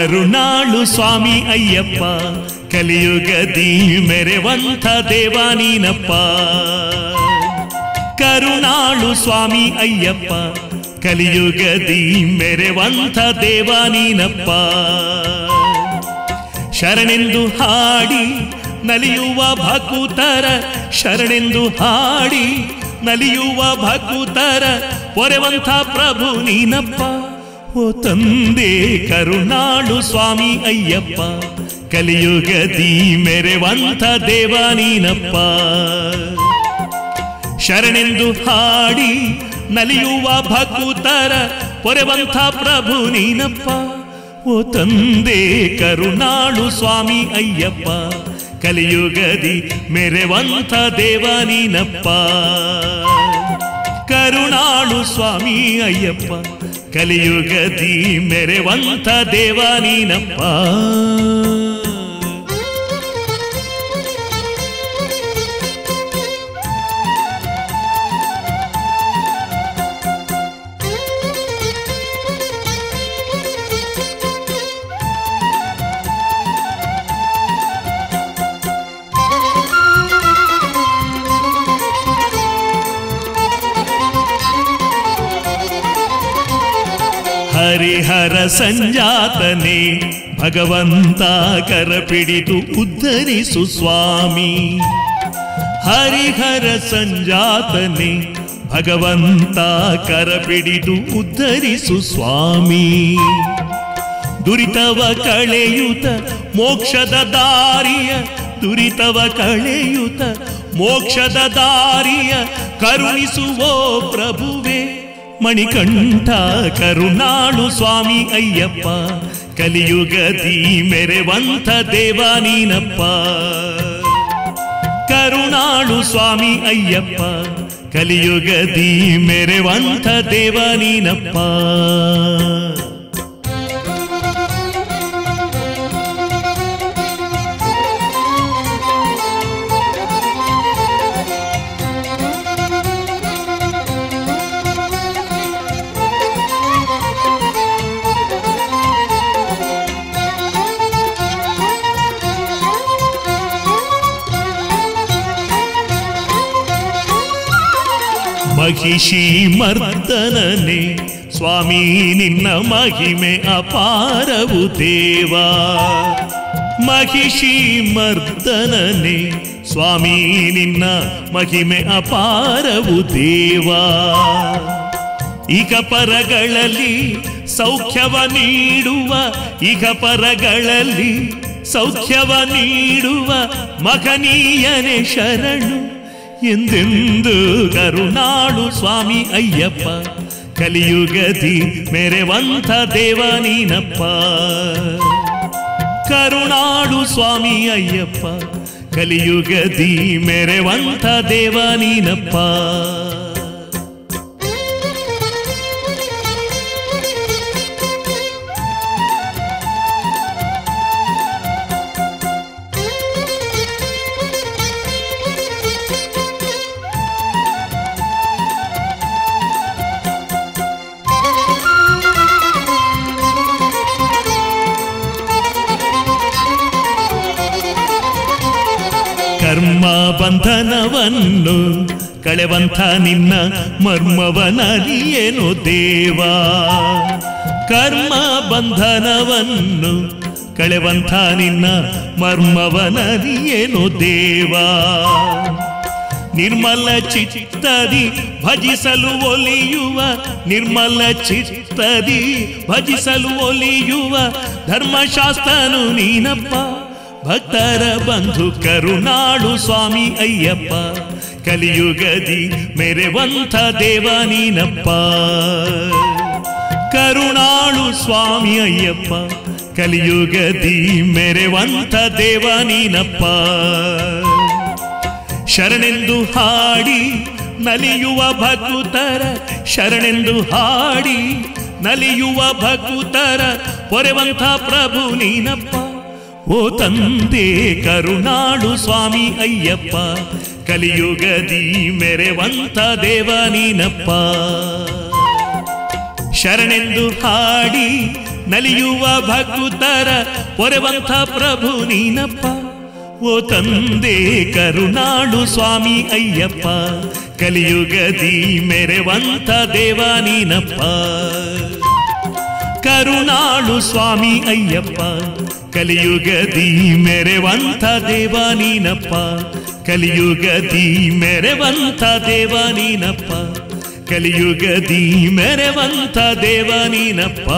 ಕರುಣಾಳು ಸ್ವಾಮಿ ಅಯ್ಯಪ್ಪ, ಕಲಿಯುಗದಿ ಮೆರೆವಂಥ ದೇವ ನೀನಪ್ಪ. ಕರುಣಾಳು ಸ್ವಾಮಿ ಅಯ್ಯಪ್ಪ, ಕಲಿಯುಗದಿ ಮೆರೆವಂಥ ದೇವ ನೀನಪ್ಪ. ಶರಣೆಂದು ಹಾಡಿ ನಲಿಯುವ ಭಕುತರ, ಶರಣೆಂದು ಹಾಡಿ ನಲಿಯುವ ಭಕುತರ ಪೊರೆವಂಥ ಪ್ರಭು ನೀನಪ್ಪ. ಓ ತಂದೆ, ಕರುಣಾಳು ಸ್ವಾಮಿ ಅಯ್ಯಪ್ಪ, ಕಲಿಯುಗದಿ ಮೆರೆವಂಥ ದೇವ ನೀನಪ್ಪ. ಶರಣೆಂದು ಹಾಡಿ ನಲಿಯುವ ಭಕ್ತರ ಪೊರೆವಂಥ ಪ್ರಭು ನೀನಪ್ಪ. ಓ ತಂದೆ, ಕರುಣಾಳು ಸ್ವಾಮಿ ಅಯ್ಯಪ್ಪ, ಕಲಿಯುಗದಿ ಮೆರೆವಂಥ ದೇವ ನೀನಪ್ಪ. ಕರುಣಾಳು ಸ್ವಾಮಿ ಅಯ್ಯಪ್ಪ ಕಲಿಯುಗದಿ ಮೆರೆವಂತ ದೇವ ನೀನಪ್ಪ. ಹರಿಹರ ಸಂಜಾತನೆ ಭಗವಂತ ಕರಪಿಡಿತು ಉದ್ಧರಿಸು ಸ್ವಾಮಿ. ಹರಿಹರ ಸಂಜಾತನೆ ಭಗವಂತ ಕರಪಿಡಿದು ಉದ್ಧರಿಸು ಸ್ವಾಮಿ. ದುರಿತವ ಕಳೆಯುತ ಮೋಕ್ಷದ ದಾರಿಯ, ದುರಿತವ ಕಳೆಯುತ ಮೋಕ್ಷದ ದಾರಿಯ ಕರುಣಿಸುವೋ ಪ್ರಭುವೆ. ಮಣಿಕಂಠ ಕರುಣಾಳು ಸ್ವಾಮಿ ಅಯ್ಯಪ್ಪ, ಕಲಿಯುಗದಿ ಮೆರೆವಂಥ ದೇವ ನೀನಪ್ಪ. ಕರುಣಾಳು ಸ್ವಾಮಿ ಅಯ್ಯಪ್ಪ, ಕಲಿಯುಗದಿ ಮೆರೆವಂಥ ದೇವ ನೀನಪ್ಪ. ಮಹಿಷಿ ಮರ್ದನನೆ, ಸ್ವಾಮಿ ನಿನ್ನ ಮಹಿಮೆ ಅಪಾರವು ದೇವಾ. ಮಹಿಷಿ ಮರ್ದನನೆ, ಸ್ವಾಮಿ ನಿನ್ನ ಮಹಿಮೆ ಅಪಾರವು ದೇವಾ. ಈಗ ಪರಗಳಲ್ಲಿ ಸೌಖ್ಯವ ನೀಡುವ ಈಗ ಪರಗಳಲ್ಲಿ ಸೌಖ್ಯವ ನೀಡುವ ಮಗನೀಯನೆ ಶರಣು. ಎಂದೆಂದು ಕರುಣಾಳು ಸ್ವಾಮಿ ಅಯ್ಯಪ್ಪ. ಕಲಿಯುಗದಿ ಮೆರೆವಂಥ ದೇವ ನೀನಪ್ಪ. ಕರುಣಾಳು ಸ್ವಾಮಿ ಅಯ್ಯಪ್ಪ. ಕಲಿಯುಗದಿ ಮೆರೆವಂಥ ದೇವ ನೀನಪ್ಪ. ಕರ್ಮ ಬಂಧನವನ್ನು ಕಳೆವಂಥ ನಿನ್ನ ಮರ್ಮವನರಿಯೇನು ದೇವಾ? ಕರ್ಮ ಬಂಧನವನ್ನು ಕಳೆವಂಥ ನಿನ್ನ ಮರ್ಮವನರಿಯೇನು ದೇವಾ? ನಿರ್ಮಲ ಚಿತ್ತದಿ ಭಜಿಸಲು ಒಲಿಯುವ, ನಿರ್ಮಲ ಚಿತ್ತದಿ ಭಜಿಸಲು ಒಲಿಯುವ ಧರ್ಮಶಾಸ್ತ್ರನು ನೀನಪ್ಪ. ಭಕ್ತರ ಬಂಧು ಕರುಣಾಳು ಸ್ವಾಮಿ ಅಯ್ಯಪ್ಪ, ಕಲಿಯುಗದಿ ಮೆರೆವಂಥ ದೇವ ನೀನಪ್ಪ. ಕರುಣಾಳು ಸ್ವಾಮಿ ಅಯ್ಯಪ್ಪ, ಕಲಿಯುಗದಿ ಮೆರೆವಂಥ ದೇವ ನೀನಪ್ಪ. ಶರಣೆಂದು ಹಾಡಿ ನಲಿಯುವ ಭಕ್ತರ, ಶರಣೆಂದು ಹಾಡಿ ನಲಿಯುವ ಭಕ್ತರ ಪೊರೆವಂಥ ಪ್ರಭು ನೀನಪ್ಪ. ಓ ತಂದೆ, ಕರುಣಾಳು ಸ್ವಾಮಿ ಅಯ್ಯಪ್ಪ, ಕಲಿಯುಗದಿ ಮೆರೆವಂತ ದೇವ ನೀನಪ್ಪ. ಶರಣೆಂದು ಹಾಡಿ ನಲಿಯುವ ಭಕ್ತರ ಪೊರೆವಂತ ಪ್ರಭು ನೀನಪ್ಪ. ಓ ತಂದೆ, ಕರುಣಾಳು ಸ್ವಾಮಿ ಅಯ್ಯಪ್ಪ, ಕಲಿಯುಗದಿ ಮೆರೆವಂತ ದೇವ ನೀನಪ್ಪ. ಕರುಣಾಳು ಸ್ವಾಮಿ ಅಯ್ಯಪ್ಪ ಕಲಿಯುಗದಿ ಮೆರೆವಂಥ ದೇವ ನೀನಪ್ಪ. ಕಲಿಯುಗದಿ ಮೆರೆವಂಥ ದೇವ ನೀನಪ್ಪ. ಕಲಿಯುಗದಿ ಮೆರೆವಂಥ ದೇವ ನೀನಪ್ಪ.